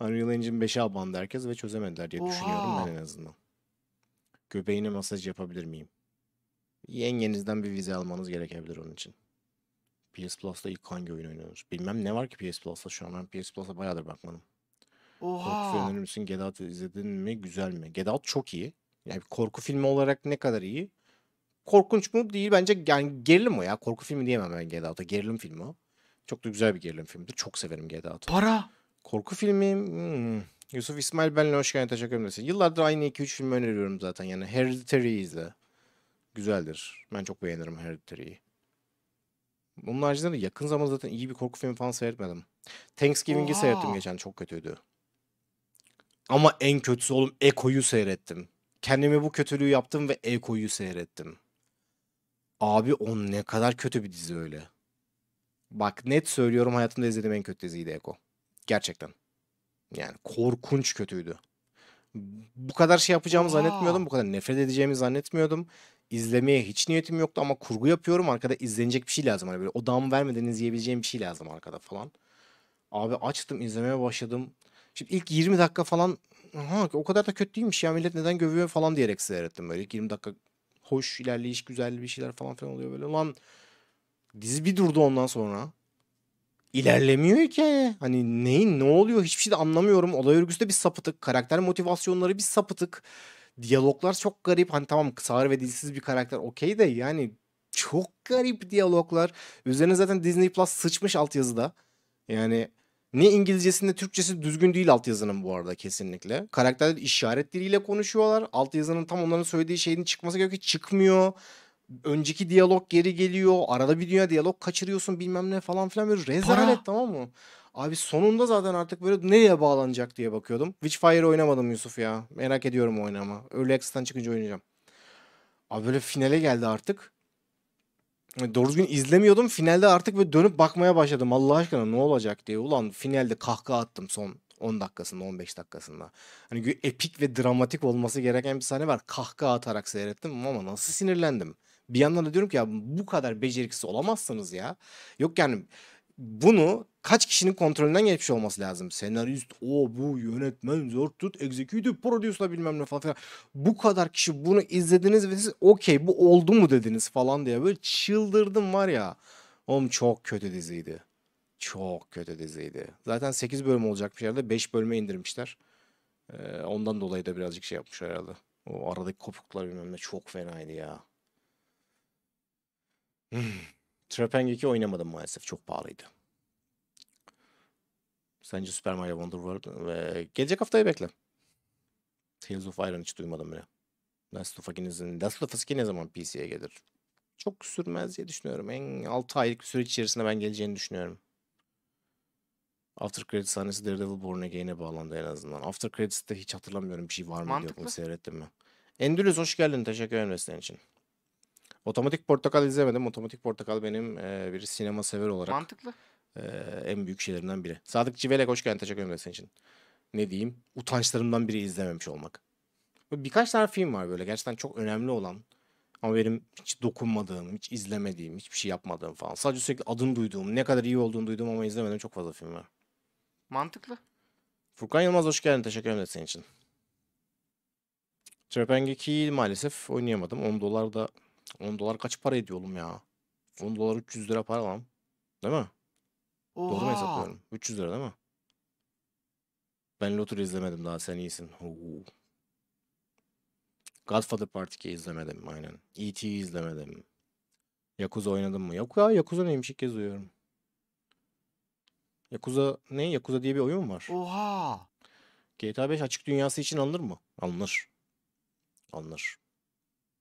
Unreal Engine 5'e abandı herkes ve çözemediler diye düşünüyorum Oha! ben en azından. Göbeğine masaj yapabilir miyim? Yengenizden bir vize almanız gerekebilir onun için. PS Plus'ta ilk hangi oyun oynanır? Bilmem ne var ki PS Plus'ta şu an. Ben PS Plus'a bayağıdır bakmadım. Korku Oha! önerir misin? Get Out'u izledin mi? Güzel mi? Get Out çok iyi. Yani korku filmi olarak ne kadar iyi? Korkunç mu? Değil. Bence yani gerilim o ya. Korku filmi diyemem ben Get Out'a. Gerilim filmi o. Çok da güzel bir gerilim filmidir. Çok severim Get Out'u. Para! Korku filmi... hmm, Yusuf İsmail benle hoş geldin. Teşekkür ederim. Yıllardır aynı 2-3 filmi öneriyorum zaten. Yani Hereditary'i izle. Güzeldir. Ben çok beğenirim Hereditary'yi. Bunun haricinde de yakın zamanda zaten iyi bir korku filmi falan seyretmedim. Thanksgiving'i seyrettim geçen. Çok kötüydü. Ama en kötüsü oğlum Eko'yu seyrettim. Kendime bu kötülüğü yaptım ve Eko'yu seyrettim. Abi o ne kadar kötü bir dizi öyle. Bak net söylüyorum hayatımda izlediğim en kötü diziydi Eko. Gerçekten. Yani korkunç kötüydü. Bu kadar şey yapacağımı Oha! zannetmiyordum. Bu kadar nefret edeceğimi zannetmiyordum. İzlemeye hiç niyetim yoktu ama kurgu yapıyorum. Arkada izlenecek bir şey lazım. Hani böyle odağımı vermeden izleyebileceğim bir şey lazım arkada falan. Abi açtım izlemeye başladım. Şimdi ilk 20 dakika falan ha, o kadar da kötü değilmiş ya millet neden gövüyor falan diyerek seyrettim böyle. İlk 20 dakika hoş ilerleyiş güzel bir şeyler falan filan oluyor böyle. Lan dizi bir durdu ondan sonra. İlerlemiyor hikaye. Hani neyin ne oluyor hiçbir şey de anlamıyorum. Olay örgüsü de bir sapıtık. Karakter motivasyonları bir sapıtık. Diyaloglar çok garip. Hani tamam sağır ve dilsiz bir karakter okey de yani çok garip diyaloglar. Üzerine zaten Disney Plus sıçmış altyazıda. Yani ne İngilizcesi ne Türkçesi düzgün değil altyazının bu arada kesinlikle. Karakterler işaret diliyle konuşuyorlar. Altyazının tam onların söylediği şeyin çıkması gerekiyor. Çıkmıyor. Önceki diyalog geri geliyor. Arada bir dünya diyalog kaçırıyorsun bilmem ne falan filan böyle rezalet Para! tamam mı? Abi sonunda zaten artık böyle nereye bağlanacak diye bakıyordum. Witchfire oynamadım Yusuf ya. Merak ediyorum oynama. Early Access'ten çıkınca oynayacağım. Abi böyle finale geldi artık. Doğru düzgün izlemiyordum. Finalde artık böyle dönüp bakmaya başladım. Allah aşkına ne olacak diye. Ulan finalde kahkaha attım son 10 dakikasında 15 dakikasında. Hani epik ve dramatik olması gereken bir sahne var. Kahkaha atarak seyrettim ama nasıl sinirlendim. Bir yandan da diyorum ki ya bu kadar beceriksiz olamazsınız ya. Yok yani bunu kaç kişinin kontrolünden geçmiş olması lazım. Senarist, o bu yönetmen, zor tut, executive producer'la bilmem ne falan filan. Bu kadar kişi bunu izlediniz ve siz okey bu oldu mu dediniz falan diye böyle çıldırdım var ya. Oğlum çok kötü diziydi. Çok kötü diziydi. Zaten 8 bölüm olacakmış herhalde. 5 bölüme indirmişler. Ee, ondan dolayı da birazcık şey yapmış herhalde. O aradaki kopukluklar bilmem ne çok fenaydı ya. Hmm. Trapang 2 oynamadım maalesef. Çok pahalıydı. Sence Super Mario Wonder World ve gelecek haftayı bekle. Tales of Iron hiç duymadım bile. Last of Us'ın Last of Us 2 ne zaman PC'ye gelir? Çok sürmez diye düşünüyorum. En 6 aylık bir süreç içerisinde ben geleceğini düşünüyorum. After Credits sahnesi Daredevil Born Again'e bağlandı en azından. After Credits'te hiç hatırlamıyorum bir şey var mıydı yok mu seyrettim mi? Endülüs hoş geldin. Teşekkür ederim için. Otomatik Portakal izlemedim. Otomatik Portakal benim e, bir sinema sever olarak Mantıklı. e, en büyük şeylerimden biri. Sadık Civelek hoş geldin. Teşekkür ederim desteğin için. Ne diyeyim? Utançlarımdan biri izlememiş olmak. Böyle Birkaç tane film var böyle gerçekten çok önemli olan ama benim hiç dokunmadığım, hiç izlemediğim, hiçbir şey yapmadığım falan. Sadece sürekli adını duyduğum, ne kadar iyi olduğunu duyduğum ama izlemediğim çok fazla film var. Mantıklı. Furkan Yılmaz hoş geldin. Teşekkür ederim senin için. Trapang 2'yi maalesef oynayamadım. 10 dolar da 10 dolar kaç para ediyor oğlum ya? 10 dolar 300 lira para lan. Değil mi? Doğru mu Oha! hesaplıyorum? 300 lira değil mi? Ben Lotur izlemedim daha sen iyisin. Oo. Godfather Part 2'yi izlemedim aynen. E.T.'yi izlemedim. Yakuza oynadım mı? Yok ya Yakuza neymiş ilk kez duyuyorum. Yakuza ne? Yakuza diye bir oyun mu var? Oha! GTA 5 açık dünyası için alınır mı? Alınır. Alınır.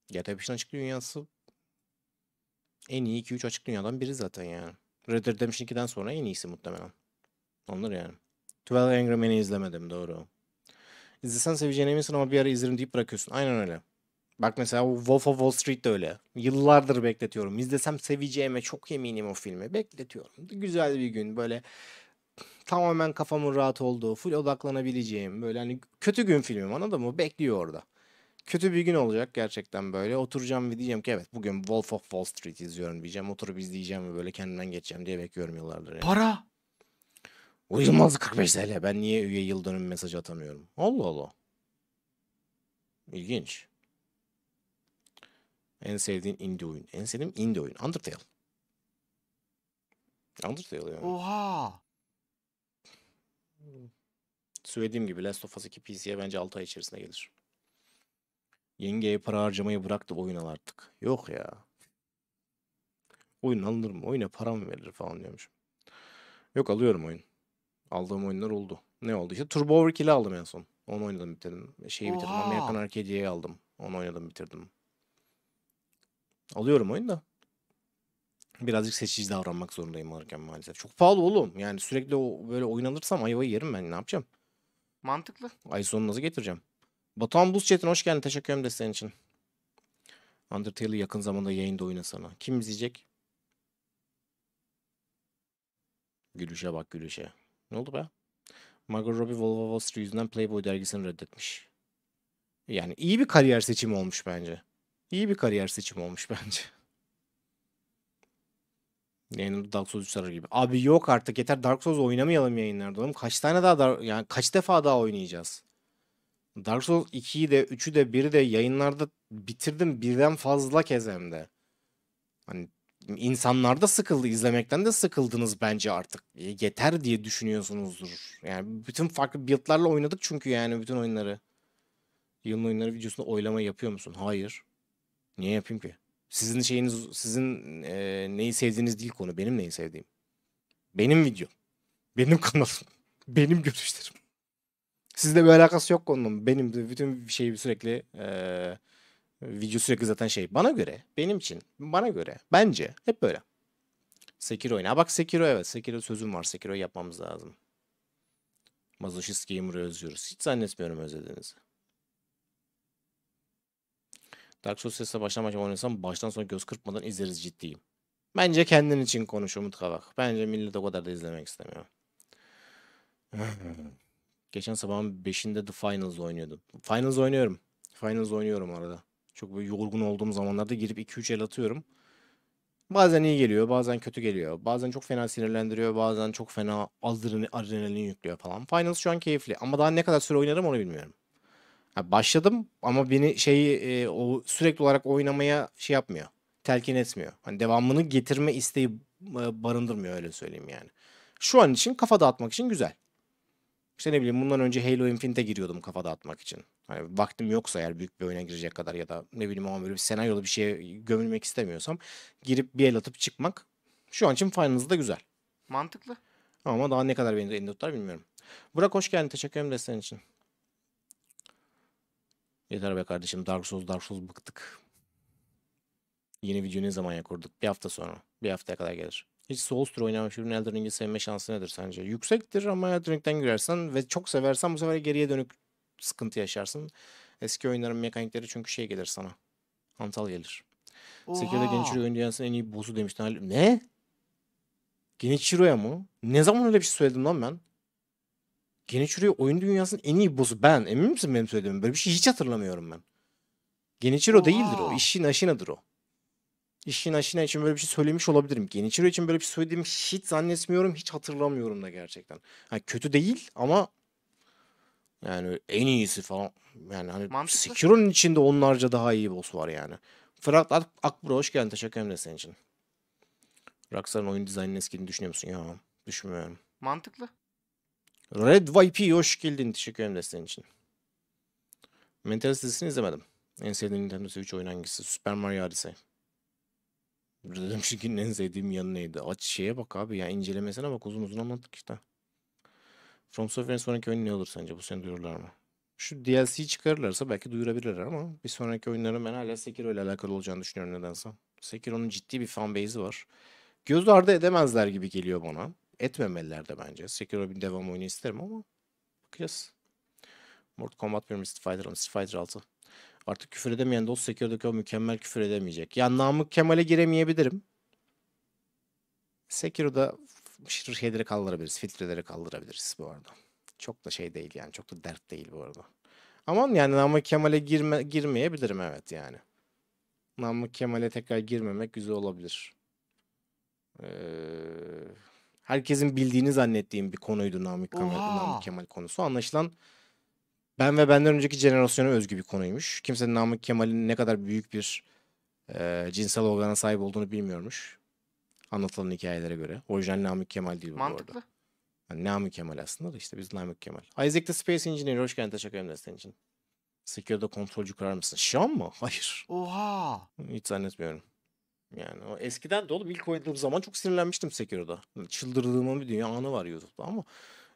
GTA 5'in açık dünyası en iyi 2-3 açık dünyadan biri zaten yani. Red Dead Redemption 2'den sonra en iyisi muhtemelen. Alınır yani. 12 Angry Men'i izlemedim doğru. İzlesen seveceğine eminsin ama bir ara izlerim deyip bırakıyorsun. Aynen öyle. Bak mesela Wolf of Wall Street de öyle. Yıllardır bekletiyorum. İzlesem seveceğime çok eminim o filmi. Bekletiyorum. Güzel bir gün böyle tamamen kafamın rahat olduğu, full odaklanabileceğim böyle hani kötü gün filmim anladın mı? Bekliyor orada. Kötü bir gün olacak gerçekten böyle. Oturacağım ve diyeceğim ki evet bugün Wolf of Wall Street izliyorum diyeceğim. Oturup izleyeceğim ve böyle kendimden geçeceğim diye bekliyorum yıllardır yani. Para! Uyumaz 45 TL. Ben niye üye yıl dönümü mesajı atamıyorum? Allah Allah. İlginç. En sevdiğin indie oyun. En sevdiğim indie oyun. Undertale. Undertale yani. Oha. Söylediğim gibi Last of Us 2 PC'ye bence 6 ay içerisinde gelir. Yengeye para harcamayı bırak da oyun al artık. Yok ya. Oyun alınır mı? Oyuna para mı verilir falan diyormuşum. Yok alıyorum oyun. Aldığım oyunlar oldu. Ne oldu? İşte Turbo Overkill'i aldım en son. Onu oynadım bitirdim. Şeyi bitirdim. Oha! American Arcade'yi aldım. Onu oynadım bitirdim. Alıyorum oyun da. Birazcık seçici davranmak zorundayım alırken maalesef. Çok pahalı oğlum. Yani sürekli o böyle oyun alırsam ayvayı yerim ben. Ne yapacağım? Mantıklı. Ay sonu nasıl getireceğim? Batuhan Buz Çetin hoş geldin. Teşekkür ederim desteğin için. Undertale'ı yakın zamanda yayında oynasana. Kim izleyecek? Gülüşe bak gülüşe. Ne oldu be? Margot Robbie Wolf of Wall Street yüzünden Playboy dergisini reddetmiş. Yani iyi bir kariyer seçimi olmuş bence. İyi bir kariyer seçimi olmuş bence. Yayınımda Dark Souls 3 sarar gibi. Abi yok artık yeter Dark Souls oynamayalım yayınlarda oğlum. Kaç tane daha Dar- yani kaç defa daha oynayacağız? Dark Souls 2'yi de 3'ü de 1'i de yayınlarda bitirdim birden fazla kez hem de. Hani insanlar da sıkıldı izlemekten de sıkıldınız bence artık. E, Yeter diye düşünüyorsunuzdur. Yani bütün farklı build'larla oynadık çünkü yani bütün oyunları. Yılın oyunları videosunda oylama yapıyor musun? Hayır. Niye yapayım ki? Sizin şeyiniz, sizin e, neyi sevdiğiniz değil konu. Benim neyi sevdiğim. Benim videom. Benim kanalım. Benim görüşlerim. Sizle bir alakası yok konunun. Benim bütün şeyi sürekli e, video sürekli zaten şey. Bana göre, benim için, bana göre, bence hep böyle. Sekiro oyna. Bak Sekiro evet. Sekiro sözüm var. Sekiro yapmamız lazım. Mazochist Gamer'ı özlüyoruz. Hiç zannetmiyorum özlediğinizi. Dark Souls sesle baştan başa oynasam baştan sona göz kırpmadan izleriz ciddiyim. Bence kendin için konuş Umut Kavak. Bence millet o kadar da izlemek istemiyor. Geçen sabahın 5'inde The Finals oynuyordum. Finals oynuyorum. Finals oynuyorum arada. Çok böyle yorgun olduğum zamanlarda girip 2-3 el atıyorum. Bazen iyi geliyor, bazen kötü geliyor. Bazen çok fena sinirlendiriyor, bazen çok fena adrenalin, yüklüyor falan. Finals şu an keyifli ama daha ne kadar süre oynarım onu bilmiyorum. Ha, başladım ama beni şey e, o sürekli olarak oynamaya şey yapmıyor. Telkin etmiyor. Hani devamını getirme isteği e, barındırmıyor öyle söyleyeyim yani. Şu an için kafa dağıtmak için güzel. İşte ne bileyim bundan önce Halo Infinite'e giriyordum kafa dağıtmak için. Hani vaktim yoksa eğer büyük bir oyuna girecek kadar ya da ne bileyim ama böyle bir senaryolu bir şeye gömülmek istemiyorsam girip bir el atıp çıkmak şu an için Finals'da güzel. Mantıklı. Ama daha ne kadar beni de elinde tutar bilmiyorum. Burak hoş geldin. Teşekkür ederim desteğin için. Yeter be kardeşim. Dark Souls, Dark Souls bıktık. Yeni video ne zaman yakurduk? Bir hafta sonra. Bir haftaya kadar gelir. Hiç Souls tur oynamamış birinin Elden Ring'i sevme şansı nedir sence? Yüksektir ama Elden Ring'den girersen ve çok seversen bu sefer geriye dönük sıkıntı yaşarsın. Eski oyunların mekanikleri çünkü şey gelir sana. Hantal gelir. Sekiro'da Oha. Genichiro oyun dünyasının en iyi boss'u demiştin. Ne? Genichiro'ya mı? Ne zaman öyle bir şey söyledim lan ben? Genichiro'ya oyun dünyasının en iyi boss'u ben. Emin misin benim söylediğim? Böyle bir şey hiç hatırlamıyorum ben. Genichiro değildir o. Oha. İşin aşinadır o. İşin aşina için böyle bir şey söylemiş olabilirim. Genichiro için böyle bir şey söylediğimi hiç zannetmiyorum. Hiç hatırlamıyorum da gerçekten. Ha, kötü değil ama yani en iyisi falan. Yani hani Mantıklı. Sekiro'nun içinde onlarca daha iyi boss var yani. Fırat Ak- Akbur hoş geldin. Teşekkür ederim de senin için. Rockstar'ın oyun dizaynının eskini düşünüyor musun? Ya düşünmüyorum. Mantıklı. Red VP hoş geldin. Teşekkür ederim desteğin için. Mentalist dizisini izlemedim. En sevdiğim Nintendo Switch oyun hangisi? Super Mario Odyssey. Redemption 2'nin en sevdiğim yanı neydi? Aç şeye bak abi ya incelemesine bak uzun uzun anlattık işte. From Software'in sonraki oyunu ne olur sence? Bu sene duyururlar mı? Şu DLC çıkarırlarsa belki duyurabilirler ama bir sonraki oyunların ben hala Sekiro ile alakalı olacağını düşünüyorum nedense. Sekiro'nun ciddi bir fanbase'i var. Göz ardı edemezler gibi geliyor bana. Etmemeliler de bence. Sekiro bir devam oyunu isterim ama bakacağız. Mortal Kombat 1 mi Street Fighter mı? Street Fighter 6. Artık küfür edemeyen dost Sekiro'daki o mükemmel küfür edemeyecek. Ya Namık Kemal'e giremeyebilirim. Sekiro'da şeyleri kaldırabiliriz. Filtreleri kaldırabiliriz bu arada. Çok da şey değil yani. Çok da dert değil bu arada. Ama yani Namık Kemal'e girme, girmeyebilirim evet yani. Namık Kemal'e tekrar girmemek güzel olabilir. Ee, herkesin bildiğini zannettiğim bir konuydu Namık Kemal! Namık Kemal konusu. Anlaşılan ben ve benden önceki jenerasyona özgü bir konuymuş. Kimsenin Namık Kemal'in ne kadar büyük bir e, cinsel organa sahip olduğunu bilmiyormuş. Anlatılan hikayelere göre. Orijinal Namık Kemal değil bu bu arada. Mantıklı. Yani Namık Kemal aslında da işte biz Namık Kemal. Isaac the Space Engineer hoş geldin teşekkür ederim desteğin için. Secure'da kontrolcü kurar mısın? Şam mı? Hayır. Oha. Hiç zannetmiyorum. Yani o eskiden de oğlum ilk oynadığım zaman çok sinirlenmiştim Sekiro'da. Çıldırdığımın bir dünya anı var YouTube'da ama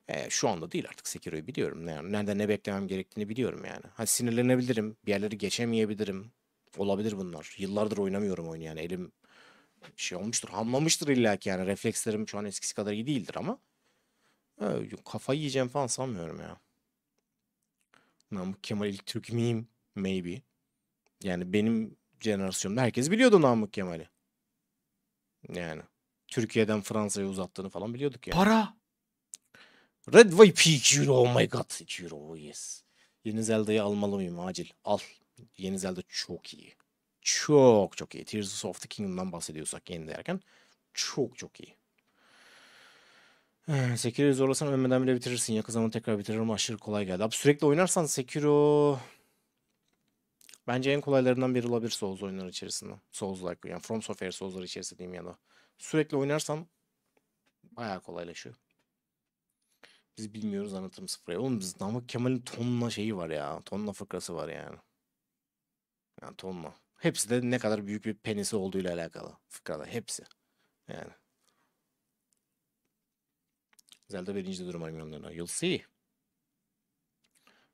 e, şu anda değil artık Sekiro'yu biliyorum. Yani nerede ne beklemem gerektiğini biliyorum yani. Hani sinirlenebilirim, bir yerleri geçemeyebilirim. Olabilir bunlar. Yıllardır oynamıyorum oyunu yani elim şey olmuştur, hamlamıştır illa ki yani. Reflekslerim şu an eskisi kadar iyi değildir ama e, kafayı yiyeceğim falan sanmıyorum ya. Namık Kemal ilk Türk miyim? Maybe. Yani benim jenerasyonumda herkes biliyordu Namık Kemal'i. Yani Türkiye'den Fransa'ya uzattığını falan biliyorduk yani. Para. Red VP 2 euro oh my god 2 euro oh yes. Yeni Zelda'yı almalı mıyım acil? Al. Yeni Zelda çok iyi. Çok çok iyi. Tears of the Kingdom'dan bahsediyorsak yeni derken çok çok iyi. Eh, Sekiro'yu zorlasan ölmeden bile bitirirsin. Yakın zamanda tekrar bitiririm. Aşırı kolay geldi. Abi sürekli oynarsan Sekiro bence en kolaylarından biri olabilir Souls oyunları içerisinde. Souls-like yani From Software Souls'ları içerisinde diyeyim ya da. Sürekli oynarsan bayağı kolaylaşıyor. Biz bilmiyoruz anlatırım sıfıra. Oğlum biz Namık Kemal'in tonla şeyi var ya. Tonla fıkrası var yani. Yani tonla. Hepsi de ne kadar büyük bir penisi olduğuyla alakalı. Fıkrada hepsi. Yani. Zelda birinci durum milyonlarına. You'll see.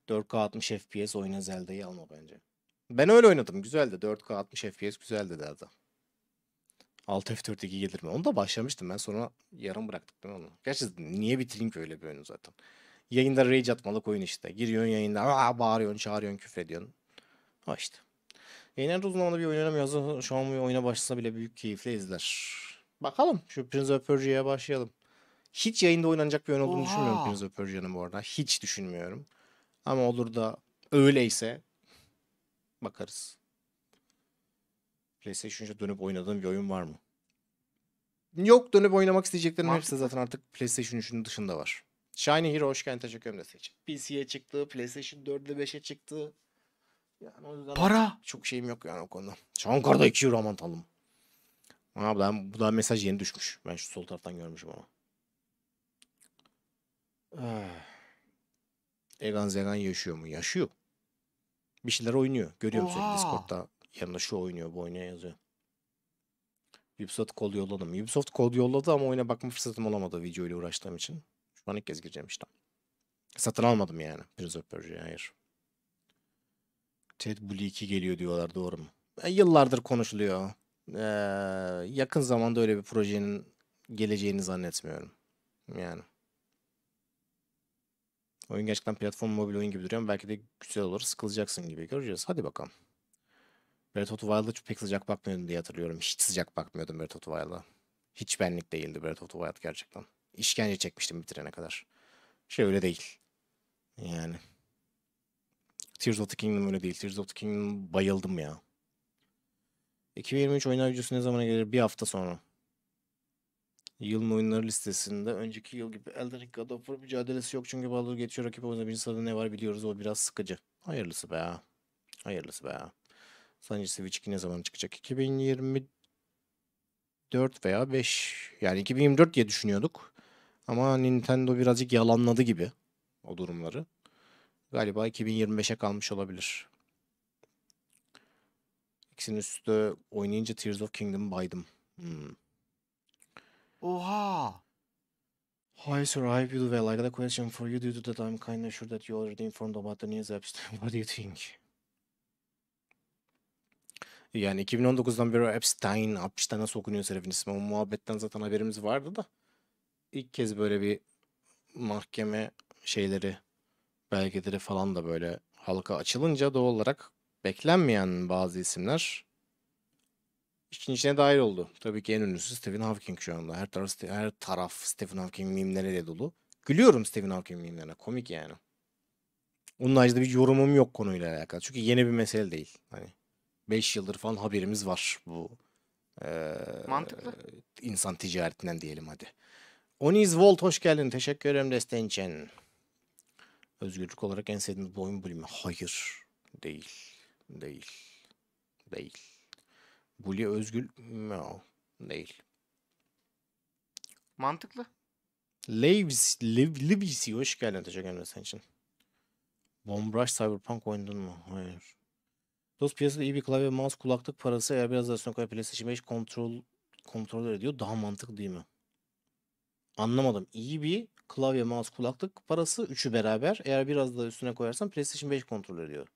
4K 60 FPS oyna Zelda'yı alma bence. Ben öyle oynadım. Güzeldi. 4K 60 FPS güzeldi Zelda. Alt F4 2 gelir mi? Onu da başlamıştım ben sonra yarım bıraktık değil mi onu? Gerçi niye bitireyim ki öyle bir oyunu zaten? Yayında rage atmalık oyun işte. Giriyorsun yayında aa, bağırıyorsun, çağırıyorsun, küfrediyorsun. O işte. Yayınlarda uzun zamandır bir oyun oynamıyoruz. Şu an bir oyuna başlasa bile büyük keyifle izler. Bakalım şu Prince of Persia'ya başlayalım. Hiç yayında oynanacak bir oyun olduğunu düşünmüyorum Oha! Prince of Persia'nın bu arada. Hiç düşünmüyorum. Ama olur da öyleyse bakarız. PlayStation'a dönüp oynadığım bir oyun var mı? Yok dönüp oynamak isteyeceklerim hepsi zaten artık PlayStation 3'ün dışında var. Shiny Hero hoş geldin teşekkür ederim için. PC'ye çıktı, PlayStation 4'e 5'e çıktı. Yani o yüzden Para. çok şeyim yok yani o konuda. Çankar'da 2 euro aman tanrım. Aa, ben, bu da mesaj yeni düşmüş. Ben şu sol taraftan görmüşüm ama. Ah. Egan Zegan yaşıyor mu? Yaşıyor. Bir şeyler oynuyor. Görüyorum Oha! Discord'da. Yanında şu oynuyor, bu oynuyor yazıyor. Ubisoft kod yolladım. Ubisoft kod yolladı ama oyuna bakma fırsatım olamadı video ile uğraştığım için. Şu an ilk kez gireceğim işte. Satın almadım yani. Prince of Persia hayır. Ted Bully 2 geliyor diyorlar doğru mu? E, yıllardır konuşuluyor. Ee, yakın zamanda öyle bir projenin geleceğini zannetmiyorum. Yani. Oyun gerçekten platform mobil oyun gibi duruyor ama belki de güzel olur. Sıkılacaksın gibi göreceğiz. Hadi bakalım. Breath of the Wild'a çok pek sıcak bakmıyordum diye hatırlıyorum. Hiç sıcak bakmıyordum Breath of the Wild'a. Hiç benlik değildi Breath of the Wild gerçekten. İşkence çekmiştim bitirene kadar. Şey öyle değil. Yani. Tears of the Kingdom öyle değil. Tears of the Kingdom bayıldım ya. 2023 oyunlar videosu ne zamana gelir? Bir hafta sonra. Yılın oyunları listesinde önceki yıl gibi Elden Ring God of War mücadelesi yok çünkü Baldur geçiyor rakip oyunda birinci sırada ne var biliyoruz o biraz sıkıcı. Hayırlısı be. Hayırlısı be. Sence Switch 2 ne zaman çıkacak? 2024 veya 5. Yani 2024 diye düşünüyorduk. Ama Nintendo birazcık yalanladı gibi o durumları. Galiba 2025'e kalmış olabilir. İkisinin üstü oynayınca Tears of Kingdom baydım. Hmm. Oha. Hi sir, I hope you do well. I got a question for you due to that I'm kind of sure that you already informed about the news apps. What do you think? Yani 2019'dan beri Epstein, Epstein nasıl okunuyor herifin ismi? O muhabbetten zaten haberimiz vardı da. ilk kez böyle bir mahkeme şeyleri, belgeleri falan da böyle halka açılınca doğal olarak beklenmeyen bazı isimler işin içine dahil oldu. Tabii ki en ünlüsü Stephen Hawking şu anda. Her taraf, her taraf Stephen Hawking mimleriyle dolu. Gülüyorum Stephen Hawking mimlerine. Komik yani. Onun haricinde bir yorumum yok konuyla alakalı. Çünkü yeni bir mesele değil. Hani 5 yıldır falan haberimiz var bu eee, Mantıklı. insan ticaretinden diyelim hadi. Oniz Volt hoş geldin. Teşekkür ederim desteğin için. Özgürlük olarak en sevdiğiniz bu oyun bölümü. Hayır. Değil. Değil. Değil. Bully özgür... No. Değil. Mantıklı. Leaves, Liv, Lives'i hoş geldin. Teşekkür ederim senin için. Bombraş Cyberpunk oynadın mı? Hayır. Dost piyasada iyi bir klavye, mouse, kulaklık parası eğer biraz daha sonra kadar PlayStation 5 kontrol kontrol ediyor. Daha mantıklı değil mi? Anlamadım. İyi bir klavye, mouse, kulaklık parası üçü beraber. Eğer biraz daha üstüne koyarsan PlayStation 5 kontrol ediyor.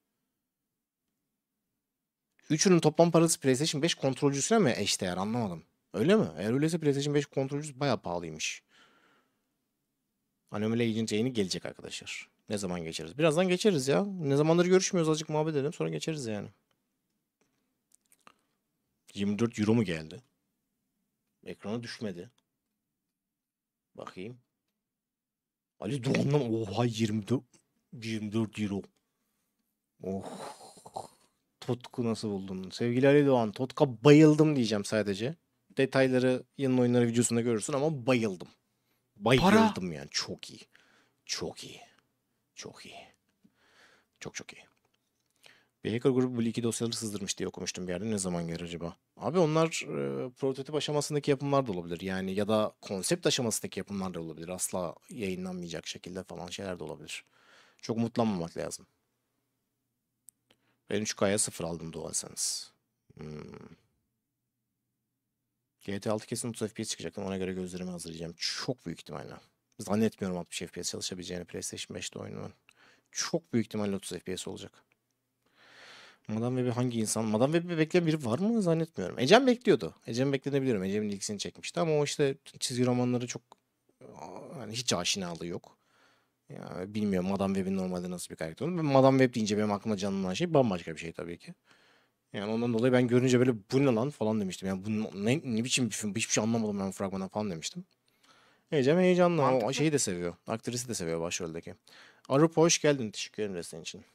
Üçünün toplam parası PlayStation 5 kontrolcüsüne mi eşdeğer anlamadım. Öyle mi? Eğer öyleyse PlayStation 5 kontrolcüsü bayağı pahalıymış. Anomaly Agent yayını gelecek arkadaşlar. Ne zaman geçeriz? Birazdan geçeriz ya. Ne zamandır görüşmüyoruz azıcık muhabbet edelim sonra geçeriz yani. 24 euro mu geldi? Ekrana düşmedi. Bakayım. Ali Doğan'dan oha 24 24 euro. Oh. Totku nasıl buldun? Sevgili Ali Doğan, Totka bayıldım diyeceğim sadece. Detayları yeni oyunları videosunda görürsün ama bayıldım. Bayıldım yani. Çok iyi. Çok iyi. Çok iyi. Çok çok iyi. Bir hacker grubu bu dosyaları sızdırmış diye okumuştum bir yerde. Ne zaman gelir acaba? Abi onlar e, prototip aşamasındaki yapımlar da olabilir. Yani ya da konsept aşamasındaki yapımlar da olabilir. Asla yayınlanmayacak şekilde falan şeyler de olabilir. Çok mutlanmamak lazım. Ben 3K'ya 0 aldım DualSense. Hmm. GTA 6 kesin 30 FPS çıkacak. Ona göre gözlerimi hazırlayacağım. Çok büyük ihtimalle. Zannetmiyorum 60 FPS çalışabileceğini PlayStation 5'te oyunun. Çok büyük ihtimalle 30 FPS olacak. Madame Web'i hangi insan? Madame Web'i bekleyen biri var mı? Zannetmiyorum. Ecem bekliyordu. Ecem beklenebilirim. Ecem'in ilgisini çekmişti ama o işte çizgi romanları çok yani hiç aşinalığı yok. Ya bilmiyorum Madame Web'in normalde nasıl bir karakter olduğunu. Madame Web deyince benim aklıma canlanan şey bambaşka bir şey tabii ki. Yani ondan dolayı ben görünce böyle bu ne lan falan demiştim. Yani bu ne, ne biçim bir film hiçbir şey anlamadım ben fragmandan falan demiştim. Ecem heyecanlı. O Mantıklı. şeyi de seviyor. Aktrisi de seviyor başroldeki. Arup hoş geldin. Teşekkür ederim desteğin için.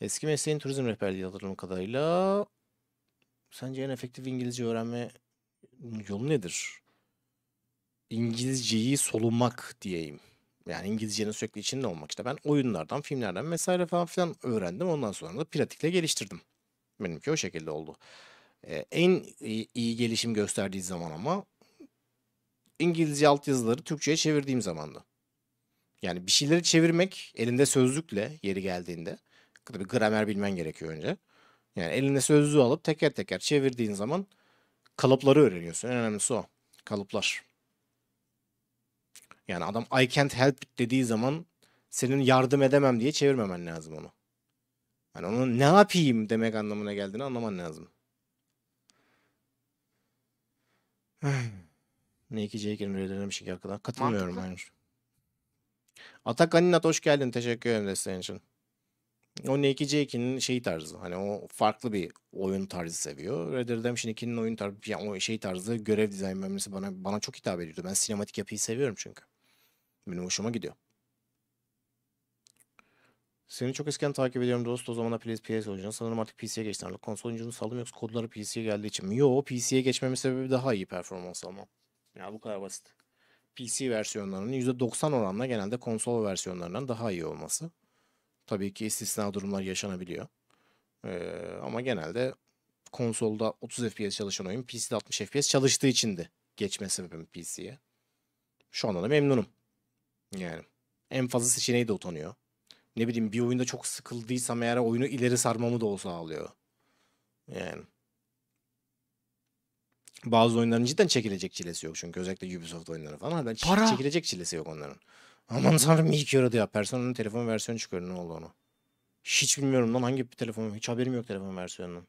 Eski mesleğin turizm rehberliği hatırladığım kadarıyla sence en efektif İngilizce öğrenme yolu nedir? İngilizceyi solumak diyeyim. Yani İngilizcenin sürekli içinde olmak işte. Ben oyunlardan, filmlerden vesaire falan filan öğrendim. Ondan sonra da pratikle geliştirdim. Benimki o şekilde oldu. Ee, en iyi, iyi gelişim gösterdiği zaman ama İngilizce altyazıları Türkçe'ye çevirdiğim zamandı. Yani bir şeyleri çevirmek elinde sözlükle yeri geldiğinde tabii gramer bilmen gerekiyor önce. Yani elinde sözlüğü alıp teker teker çevirdiğin zaman kalıpları öğreniyorsun. En önemlisi o. Kalıplar. Yani adam I can't help dediği zaman senin yardım edemem diye çevirmemen lazım onu. Yani onu ne yapayım demek anlamına geldiğini anlaman lazım. Ne iki C'ye girin öyle demiş ki arkadan. Katılmıyorum Mantıklı. hayır. Atak Aninat hoş geldin. Teşekkür ederim desteğin için. O N2C2'nin şeyi tarzı. Hani o farklı bir oyun tarzı seviyor. Red Dead Redemption 2'nin oyun tarzı, yani o şey tarzı görev dizayn memnesi bana bana çok hitap ediyordu. Ben sinematik yapıyı seviyorum çünkü. Benim hoşuma gidiyor. Seni çok eskiden takip ediyorum dost. O zaman PS, PS oyuncusu. Sanırım artık PC'ye geçtin. Artık Konsol oyunculuğunu saldım yoksa kodları PC'ye geldiği için mi? Yo PC'ye geçmemin sebebi daha iyi performans almam. Ya bu kadar basit. PC versiyonlarının %90 oranla genelde konsol versiyonlarından daha iyi olması. Tabii ki istisna durumlar yaşanabiliyor. Ee, ama genelde konsolda 30 FPS çalışan oyun PC'de 60 FPS çalıştığı içindi geçme sebebim PC'ye. Şu anda da memnunum. Yani en fazla seçeneği de utanıyor. Ne bileyim bir oyunda çok sıkıldıysam eğer oyunu ileri sarmamı da o sağlıyor. Yani. Bazı oyunların cidden çekilecek çilesi yok çünkü özellikle Ubisoft oyunları falan. Harbiden Para. çekilecek çilesi yok onların. Aman tanrım iyi ki aradı ya. Persona'nın telefon versiyonu çıkıyor ne oldu ona. Hiç bilmiyorum lan hangi bir telefon. Hiç haberim yok telefon versiyonundan.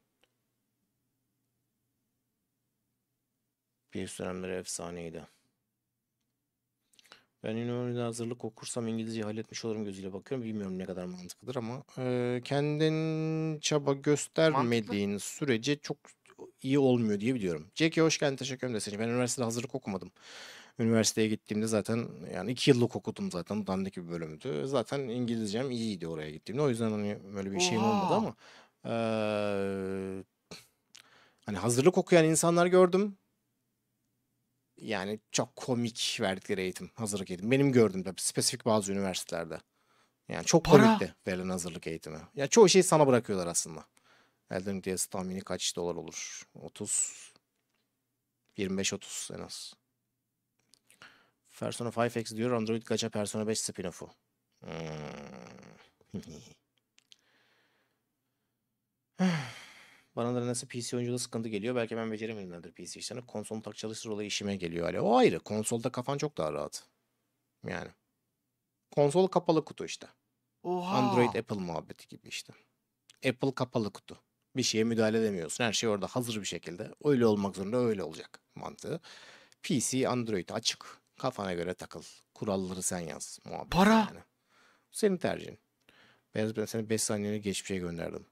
PS dönemleri efsaneydi. Ben üniversitede hazırlık okursam İngilizceyi halletmiş olurum gözüyle bakıyorum. Bilmiyorum ne kadar mantıklıdır ama eee, kendin çaba göstermediğin sürece çok iyi olmuyor diye biliyorum. Jackie hoş geldin teşekkür ederim desene. Ben üniversitede hazırlık okumadım. Üniversiteye gittiğimde zaten yani iki yıllık okudum zaten. Dandik bir bölümdü. Zaten İngilizcem iyiydi oraya gittiğimde. O yüzden hani böyle bir şeyim olmadı Oha. ama eee, hani hazırlık okuyan insanlar gördüm. Yani çok komik verdikleri eğitim, hazırlık eğitimi. Benim gördüğüm tabii spesifik bazı üniversitelerde. Yani çok Para. komikti verilen hazırlık eğitimi. Ya çoğu şeyi sana bırakıyorlar aslında. Elden Ring tahmini kaç dolar olur? 30 25-30 en az. Persona 5X diyor Android Gacha Persona 5 spin-off'u. Hmm. Bana da nedense PC oyunculuğu sıkıntı geliyor. Belki ben beceremediğimdendir PC işlerini. Konsolunu tak çalıştır olayı işime geliyor hala. O ayrı. Konsolda kafan çok daha rahat. Yani. Konsol kapalı kutu işte. Oha. Android Apple muhabbeti gibi işte. Apple kapalı kutu. Bir şeye müdahale edemiyorsun. Her şey orada hazır bir şekilde. Öyle olmak zorunda öyle olacak mantığı. PC, Android açık. Kafana göre takıl. Kuralları sen yaz. Muhabbet Para. yani. Senin tercihin. Beyaz ben seni 5 saniyeni geçmişe gönderdim.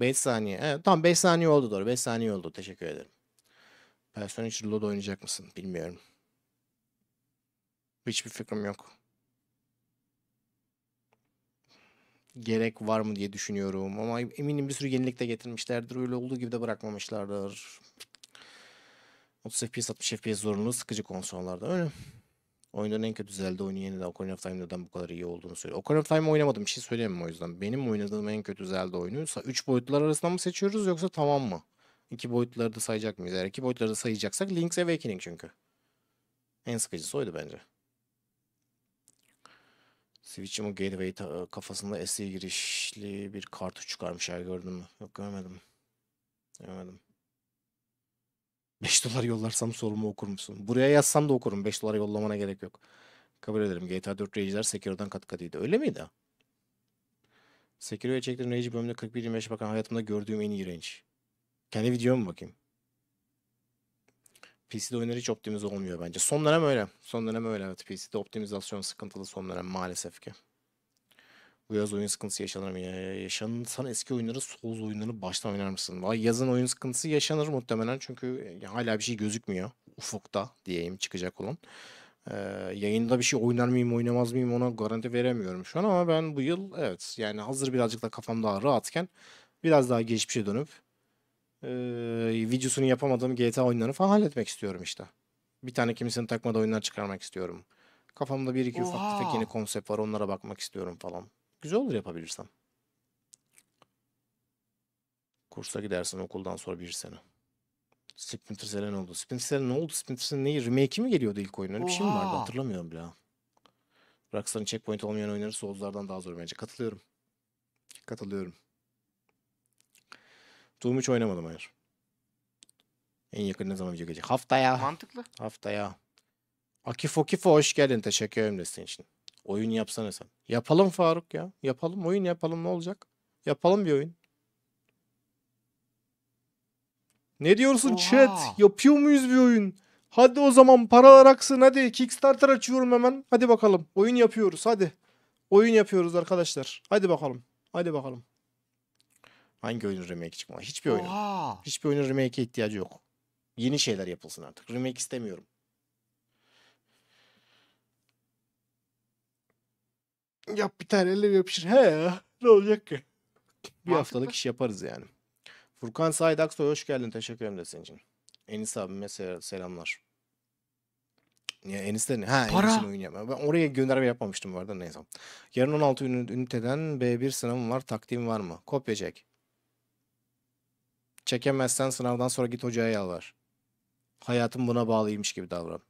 5 saniye. Evet, tamam 5 saniye oldu doğru. 5 saniye oldu. Teşekkür ederim. Persona 3 Reload oynayacak mısın? Bilmiyorum. Hiçbir fikrim yok. Gerek var mı diye düşünüyorum ama eminim bir sürü yenilik de getirmişlerdir. Öyle olduğu gibi de bırakmamışlardır. 30 FPS 60 FPS zorunlu sıkıcı konsollarda öyle. Oyunların en kötü Zelda oyunu yeniden Ocarina of Time neden bu kadar iyi olduğunu söylüyor. Ocarina of Time oynamadım bir şey söyleyemem o yüzden. Benim oynadığım en kötü Zelda oyunu 3 boyutlular arasında mı seçiyoruz yoksa tamam mı? 2 boyutluları da sayacak mıyız? Eğer 2 boyutları da sayacaksak Link's Awakening çünkü. En sıkıcısı oydu bence. Switch'in gateway kafasında SE girişli bir kartuş çıkarmışlar gördün mü? Yok görmedim. Görmedim. 5 dolar yollarsam sorumu okur musun? Buraya yazsam da okurum. 5 dolar yollamana gerek yok. Kabul ederim. GTA 4 Rage'ler Sekiro'dan kat katıydı. Öyle miydi? Sekiro'ya çektiğim Rage bölümünde 41-25 bakan hayatımda gördüğüm en iyi range. Kendi videoma bakayım. PC'de oyunlar hiç optimize olmuyor bence. Son dönem öyle. Son dönem öyle evet. PC'de optimizasyon sıkıntılı son dönem maalesef ki. Bu yaz oyun sıkıntısı yaşanır mı? Ya, yaşanırsan eski oyunları, Souls oyunlarını baştan oynar mısın? Vay yazın oyun sıkıntısı yaşanır muhtemelen çünkü ya, hala bir şey gözükmüyor. Ufukta diyeyim çıkacak olan. Ee, yayında bir şey oynar mıyım oynamaz mıyım ona garanti veremiyorum şu an ama ben bu yıl evet yani hazır birazcık da kafam daha rahatken biraz daha geçmişe dönüp ee, videosunu yapamadığım GTA oyunlarını falan halletmek istiyorum işte. Bir tane kimisini takmadı oyunlar çıkarmak istiyorum. Kafamda bir iki ufak tefek yeni Oha. konsept var onlara bakmak istiyorum falan. Güzel olur yapabilirsem. Kursa gidersin okuldan sonra bir sene. Splinter Cell'e ne oldu? Splinter Cell'e ne oldu? Splinter Cell'in neyi? Remake'i mi geliyordu ilk oyun? Öyle bir şey mi vardı? Oha. Hatırlamıyorum bile. Rockstar'ın checkpoint olmayan oyunları Souls'lardan daha zor bence. Katılıyorum. Katılıyorum. Doom hiç oynamadım hayır. En yakın ne zaman video gelecek? Haftaya. Mantıklı. Haftaya. Akifo Kifo hoş geldin. Teşekkür ederim desteğin için. Oyun yapsana sen. Yapalım Faruk ya. Yapalım. Oyun yapalım ne olacak? Yapalım bir oyun. Ne diyorsun chat? Oha. Yapıyor muyuz bir oyun? Hadi o zaman paralar aksın hadi. Kickstarter açıyorum hemen. Hadi bakalım. Oyun yapıyoruz hadi. Oyun yapıyoruz arkadaşlar. Hadi bakalım. Hadi bakalım. Hangi oyunun remake çıkmalı? Hiçbir. Oha. Hiçbir oyunun remake'e ihtiyacı yok. Yeni şeyler yapılsın artık. Remake istemiyorum. Yap bir tane elle yapışır. He ya. Ne olacak ki? Bir haftalık iş yaparız yani. Furkan Saydaksoy hoş geldin. Teşekkür ederim de senin için. Enis abime se- selamlar. Ya Enis de ne? Ha Para. Enis'in oyunu yapma. Ben oraya gönderme yapmamıştım bu arada neyse. Yarın 16 ünit- üniteden B1 sınavım var. Taktiğim var mı? Kopya çek. Çekemezsen sınavdan sonra git hocaya yalvar. Hayatım buna bağlıymış gibi davran.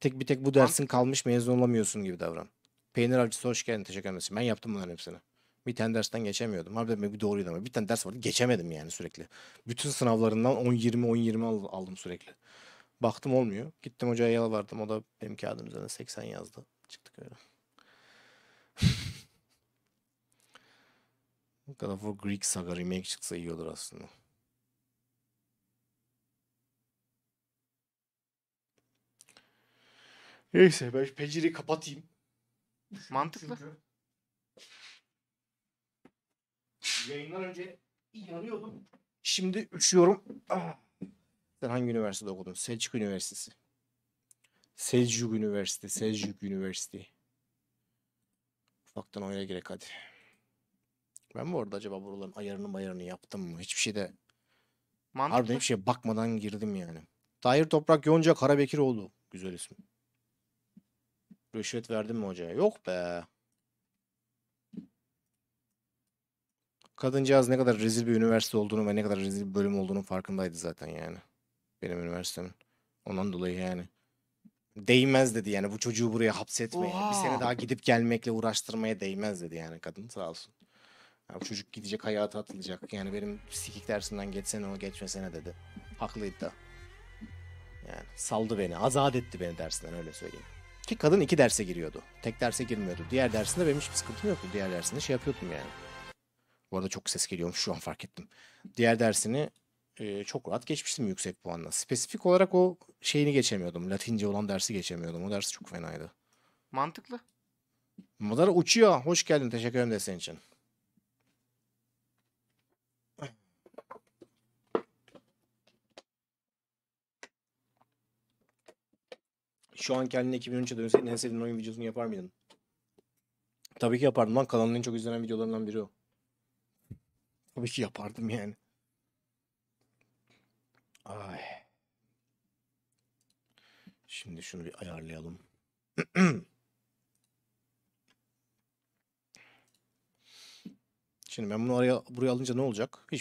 Tek bir tek bu dersin kalmış mezun olamıyorsun gibi davran. Peynir avcısı hoş geldin. Teşekkür ederim. Ben yaptım bunların hepsini. Bir tane dersten geçemiyordum. Harbiden bir doğruydu ama. Bir tane ders vardı. Geçemedim yani sürekli. Bütün sınavlarından 10-20 10-20 al- aldım sürekli. Baktım olmuyor. Gittim hocaya yalvardım. O da benim kağıdım üzerine 80 yazdı. Çıktık öyle. God of War Greek Saga remake çıksa iyi olur aslında. Neyse ben şu pencereyi kapatayım. Mantıklı. Çünkü yayından önce yanıyordum. Şimdi üşüyorum. Ah. Sen hangi üniversitede okudun? Selçuk Üniversitesi. Selçuk Üniversitesi. Selçuk Üniversitesi. Ufaktan oyuna gerek hadi. Ben bu arada acaba buraların ayarını bayarını yaptım mı? Hiçbir şeyde harbiden Mantıklı. hiçbir şeye bakmadan girdim yani. Tahir Toprak Yonca Karabekiroğlu. Güzel isim. Rüşvet verdin mi hocaya? Yok be. Kadıncağız ne kadar rezil bir üniversite olduğunu ve ne kadar rezil bir bölüm olduğunu farkındaydı zaten yani. Benim üniversitemin. Ondan dolayı yani. Değmez dedi yani bu çocuğu buraya hapsetmeye. Bir sene Oha! daha gidip gelmekle uğraştırmaya değmez dedi yani kadın sağ olsun. Ya bu çocuk gidecek hayata atılacak. Yani benim psikik dersinden geçsene o geçmesene dedi. Haklıydı da. Yani saldı beni. Azat etti beni dersinden öyle söyleyeyim. Ki kadın iki derse giriyordu. Tek derse girmiyordu. Diğer dersinde benim hiçbir sıkıntım yoktu. Diğer dersinde şey yapıyordum yani. Bu arada çok ses geliyormuş şu an fark ettim. Diğer dersini e, çok rahat geçmiştim yüksek puanla. Spesifik olarak o şeyini geçemiyordum. Latince olan dersi geçemiyordum. O ders çok fenaydı. Mantıklı. Madara uçuyor. Hoş geldin. Teşekkür ederim desteğin için. Şu an kendine 2013'e dönseydin en sevdiğin oyun videosunu yapar mıydın? Tabii ki yapardım lan. Kanalın en çok izlenen videolarından biri o. Tabii ki yapardım yani. Ay. Şimdi şunu bir ayarlayalım. Şimdi ben bunu araya buraya alınca ne olacak? Hiçbir